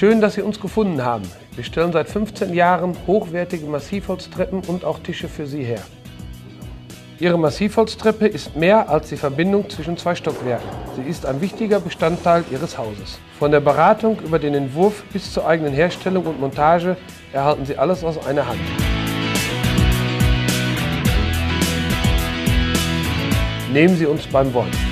Schön, dass Sie uns gefunden haben. Wir stellen seit 15 Jahren hochwertige Massivholztreppen und auch Tische für Sie her. Ihre Massivholztreppe ist mehr als die Verbindung zwischen zwei Stockwerken. Sie ist ein wichtiger Bestandteil Ihres Hauses. Von der Beratung über den Entwurf bis zur eigenen Herstellung und Montage erhalten Sie alles aus einer Hand. Nehmen Sie uns beim Wort.